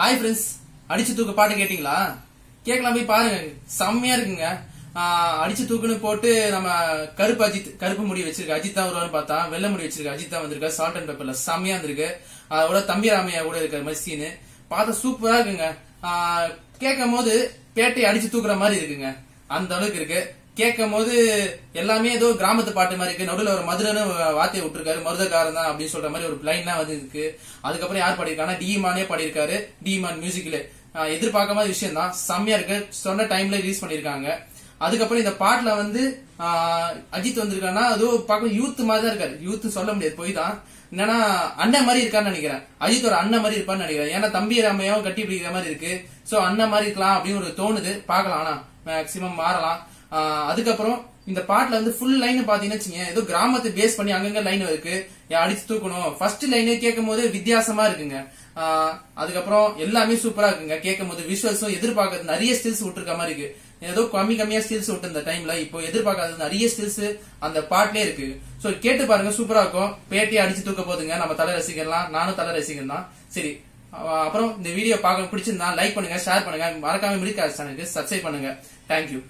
Hi friends அடிச்சு தூக்கு பாட்டு கேட்டீங்களா? கேட்கலாம் போய் பாருங்க. செம்மையா இருக்குங்க. அடிச்சு தூக்குன்னு போட்டு நம்ம கருப்பு அஜித் கருப்பு முடி வச்சிருக்க அஜித் தான் வருவான்னு பார்த்தா வெள்ளை முடி வச்சிருக்க அஜித் தான் வந்திருக்க சால்ட் அண்ட் பேப்பர்ல செம்மையா இருந்திருக்கு. அதோட தம்பி ராமையா கூட இருக்கிற மாதிரி சீனு பார்த்தா சூப்பரா இருக்குங்க. கேட்கும் போது பேட்டையை அடிச்சு தூக்குற மாதிரி இருக்குங்க. அந்த அளவுக்கு இருக்கு. கேட்கும் போது எல்லாமே ஏதோ கிராமத்து பாட்டு மாதிரி இருக்கு. நடுவில் ஒரு மதுரன்னு வார்த்தையை விட்டுருக்காரு. மருதக்காரன் தான் அப்படின்னு சொல்ற மாதிரி ஒரு லைன் தான் வந்து இருக்கு. அதுக்கப்புறம் யார் பாடியிருக்காங்கன்னா டிமானே பாடியிருக்காரு. டிமான் மியூசிக்ல எதிர்பார்க்காம விஷயம் தான். செம்மையா இருக்கு. சொன்ன டைம்ல ரிலீஸ் பண்ணிருக்காங்க அதுக்கப்புறம் இந்த பாட்டுல வந்து அஜித் வந்திருக்காருன்னா அதுவும் பார்க்க யூத் மாதிரி தான் இருக்காரு. யூத் சொல்ல முடியாது. போய் தான். என்னன்னா அண்ணன் மாதிரி இருக்கான்னு நினைக்கிறேன். அஜித் ஒரு அண்ணன் மாதிரி இருப்பான்னு நினைக்கிறேன். ஏன்னா தம்பி ராமையாவும் கட்டி பிடிக்கிற மாதிரி இருக்கு. சோ அண்ணன் மாதிரி இருக்கலாம் அப்படின்னு ஒரு தோணுது. பார்க்கலாம். ஆனா மேக்சிமம் மாறலாம். அதுக்கப்புறம் இந்த பாட்டுல வந்து ஃபுல் லைன் பாத்தீங்கன்னு வச்சுங்க ஏதோ கிராமத்தை பேஸ் பண்ணி அங்கங்க லைன் இருக்கு. ஏன் அடிச்சு தூக்கணும். ஃபர்ஸ்ட் லைனே கேட்கும் போது வித்தியாசமா இருக்குங்க. அதுக்கப்புறம் எல்லாமே சூப்பரா இருக்குங்க. கேட்கும் போது விஷுவல்ஸும் எதிர்பார்க்கறது நிறைய ஸ்டில்ஸ் விட்டுருக்க மாதிரி இருக்கு. ஏதோ கம்மி கம்மியா ஸ்டில்ஸ் விட்டு இந்த டைம்ல இப்போ எதிர்பார்க்காத நிறைய ஸ்டில்ஸ் அந்த பாட்டிலே இருக்கு. சோ கேட்டு பாருங்க சூப்பரா இருக்கும். பேட்டியை அடிச்சு தூக்க போதுங்க. நம்ம தலை ரசிகர்லாம் நானும் தலை ரசிகர் தான். சரி அப்புறம் இந்த வீடியோ பார்க்க பிடிச்சிருந்தா லைக் பண்ணுங்க ஷேர் பண்ணுங்க. மறக்காம மிடிகாஸ் சேனலுக்கு சப்ஸ்கிரைப் பண்ணுங்க. தேங்க்யூ